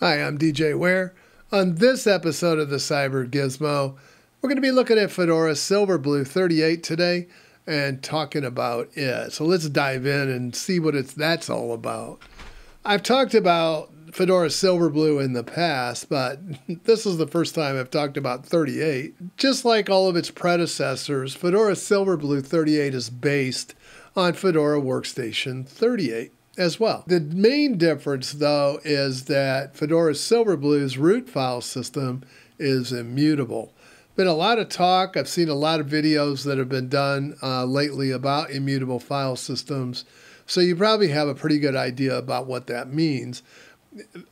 Hi, I'm DJ Ware. On this episode of the Cyber Gizmo, we're going to be looking at Fedora Silverblue 38 today and talking about it. So let's dive in and see what it's that's all about. I've talked about Fedora Silverblue in the past, but this is the first time I've talked about 38. Just like all of its predecessors, Fedora Silverblue 38 is based on Fedora Workstation 38 as well. The main difference, though, is that Fedora Silverblue's root file system is immutable. Been a lot of talk. I've seen a lot of videos that have been done uh, lately about immutable file systems. So you probably have a pretty good idea about what that means.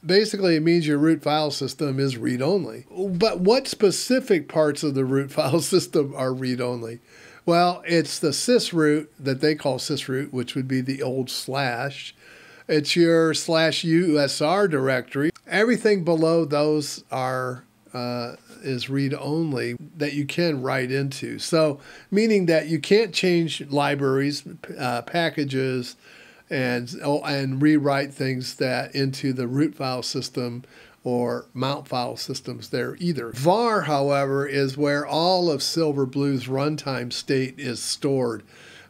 Basically, it means your root file system is read only. But what specific parts of the root file system are read only? Well, it's the sysroot that they call sysroot, which would be the old slash. It's your slash USR directory. Everything below those are uh, is read only that you can write into. So, meaning that you can't change libraries, uh, packages, and oh, and rewrite things that into the root file system or mount file systems there either. var, however, is where all of Silverblue's runtime state is stored.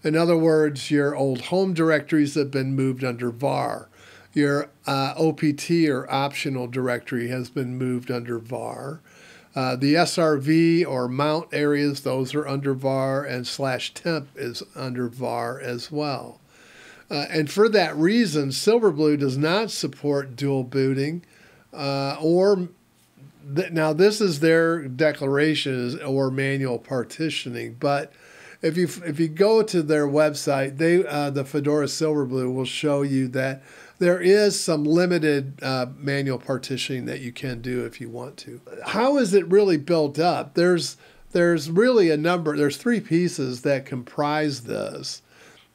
In other words, your old home directories have been moved under var. Your uh, OPT or optional directory has been moved under var. Uh, the SRV or mount areas, those are under var, and slash temp is under var as well. Uh, and for that reason, Silverblue does not support dual booting uh, or th- now this is their declaration or manual partitioning, but if you if you go to their website, they uh, the Fedora Silverblue will show you that there is some limited uh, manual partitioning that you can do if you want to. How is it really built up? There's there's really a number. There's three pieces that comprise this.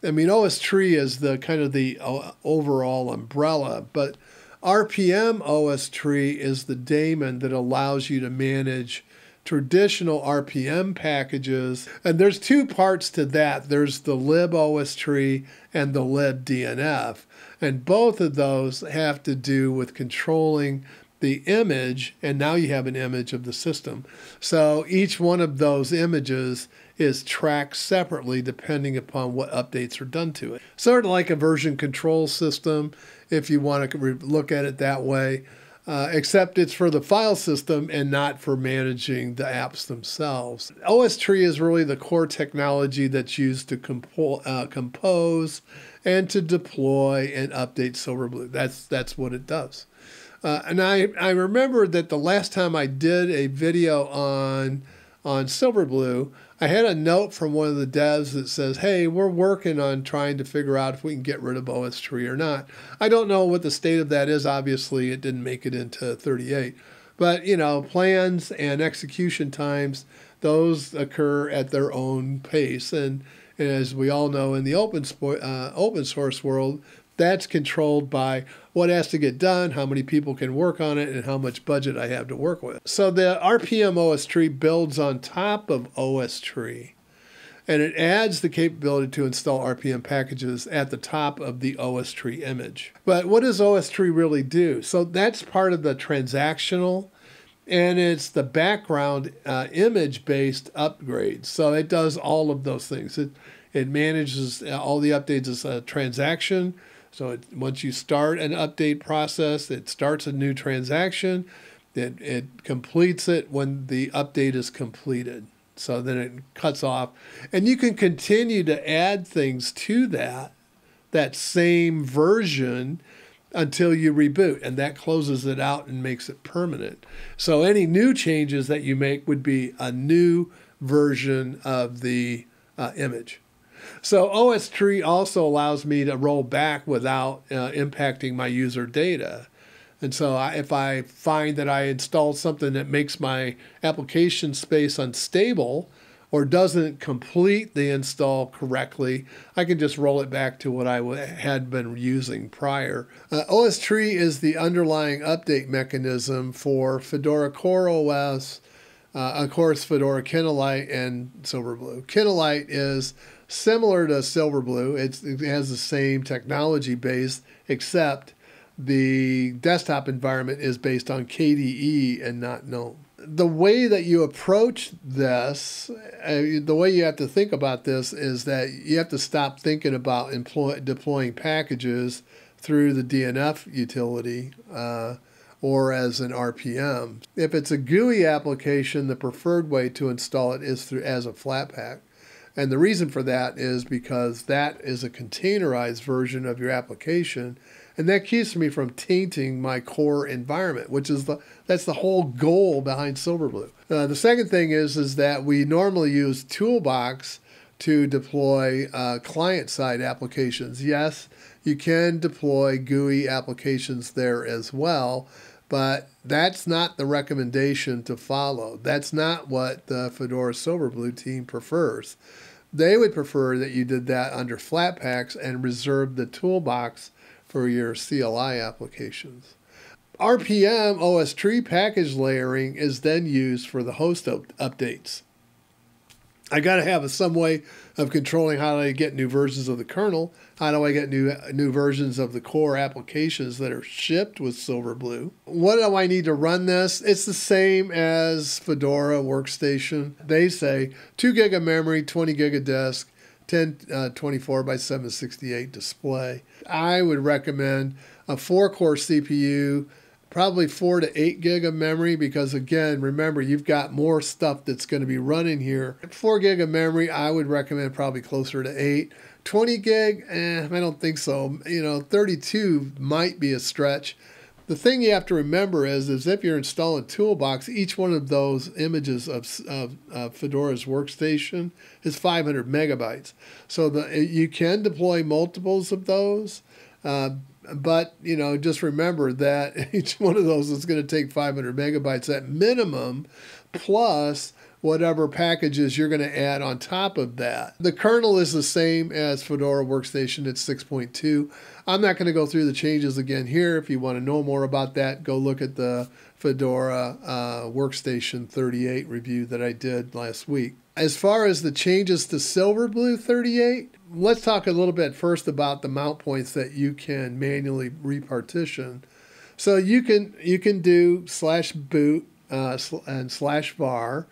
I mean, OSTree is the kind of the uh, overall umbrella, but rpm-ostree is the daemon that allows you to manage traditional RPM packages. And there's two parts to that. There's the libostree and the libdnf. And both of those have to do with controlling the image, and now you have an image of the system. So each one of those images is tracked separately depending upon what updates are done to it. Sort of like a version control system, if you want to look at it that way, uh, except it's for the file system and not for managing the apps themselves. OSTree is really the core technology that's used to compo- uh, compose and to deploy and update Silverblue. That's that's what it does. Uh, and I, I remember that the last time I did a video on on Silverblue, I had a note from one of the devs that says, "Hey, we're working on trying to figure out if we can get rid of OSTree or not." I don't know what the state of that is. Obviously, it didn't make it into 38, but you know, plans and execution times those occur at their own pace, and, and as we all know in the open uh, open source world, that's controlled by what has to get done, how many people can work on it, and how much budget I have to work with. So the rpm-ostree builds on top of OSTree and it adds the capability to install RPM packages at the top of the OSTree image. But what does OSTree really do? So that's part of the transactional and it's the background uh, image based upgrades. So it does all of those things. It, it manages all the updates as a transaction so it, once you start an update process, it starts a new transaction. It, it completes it when the update is completed. So then it cuts off. And you can continue to add things to that, that same version until you reboot. And that closes it out and makes it permanent. So any new changes that you make would be a new version of the uh, image. So OSTree also allows me to roll back without uh, impacting my user data. And so I, if I find that I installed something that makes my application space unstable or doesn't complete the install correctly, I can just roll it back to what I had been using prior. Uh, OSTree is the underlying update mechanism for Fedora CoreOS, uh, of course, Fedora Kinolite and Silverblue. Kinolite is similar to Silverblue. It's, it has the same technology base, except the desktop environment is based on KDE and not GNOME. The way that you approach this, uh, the way you have to think about this is that you have to stop thinking about employ, deploying packages through the DNF utility uh, or as an RPM. If it's a GUI application, the preferred way to install it is through as a Flatpak. And the reason for that is because that is a containerized version of your application and that keeps me from tainting my core environment, which is the that's the whole goal behind Silverblue. Uh, the second thing is is that we normally use Toolbox to deploy uh, client-side applications. Yes, you can deploy GUI applications there as well, but that's not the recommendation to follow. That's not what the Fedora Silverblue team prefers. They would prefer that you did that under Flatpaks and reserved the toolbox for your CLI applications. rpm-ostree package layering is then used for the host up- updates. I got to have some way of controlling how do I get new versions of the kernel, how do I get new new versions of the core applications that are shipped with Silverblue. What do I need to run this? It's the same as Fedora Workstation. They say 2 gig of memory, 20 gig of disk, 1024 uh, by 768 display. I would recommend a four core CPU, probably four to eight gig of memory because again, remember you've got more stuff that's going to be running here. Four gig of memory, I would recommend probably closer to eight. 20 gig, eh, I don't think so. You know, 32 might be a stretch. The thing you have to remember is, is if you're installing Toolbox, each one of those images of, of, of Fedora's workstation is 500 megabytes. So the, you can deploy multiples of those, uh, but you know just remember that each one of those is going to take 500 megabytes at minimum, plus whatever packages you're going to add on top of that. The kernel is the same as Fedora Workstation at 6.2. I'm not going to go through the changes again here. If you want to know more about that, go look at the Fedora uh, Workstation 38 review that I did last week. As far as the changes to Silverblue 38, let's talk a little bit first about the mount points that you can manually repartition. So you can you can do slash boot uh, and slash var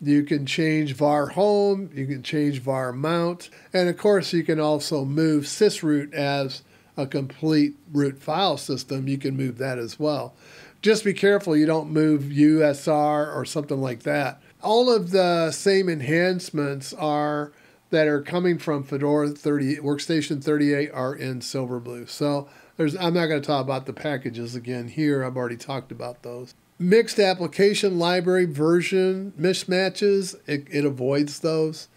you can change var home, you can change var mount, and of course you can also move sysroot as a complete root file system. You can move that as well. Just be careful you don't move USR or something like that. All of the same enhancements are that are coming from Fedora 30 Workstation 38 are in Silverblue. So there's I'm not going to talk about the packages again here. I've already talked about those mixed application library version mismatches, it, it avoids those.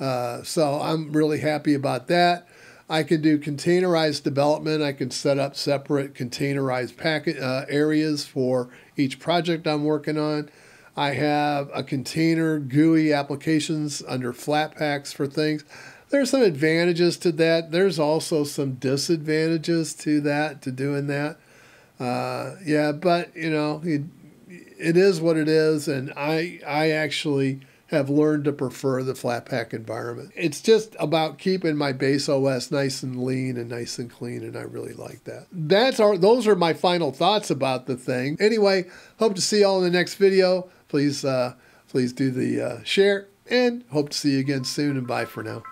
Uh, so I'm really happy about that. I can do containerized development. I can set up separate containerized packet uh, areas for each project I'm working on. I have a container GUI applications under Flatpaks for things. There's some advantages to that. There's also some disadvantages to that, to doing that. Uh, yeah, but you know, you, it is what it is, and I I actually have learned to prefer the Flatpak environment. It's just about keeping my base OS nice and lean and nice and clean, and I really like that. That's our those are my final thoughts about the thing. Anyway, hope to see you all in the next video. Please uh, please do the uh, share, and hope to see you again soon. And bye for now.